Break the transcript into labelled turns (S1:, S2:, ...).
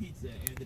S1: pizza and the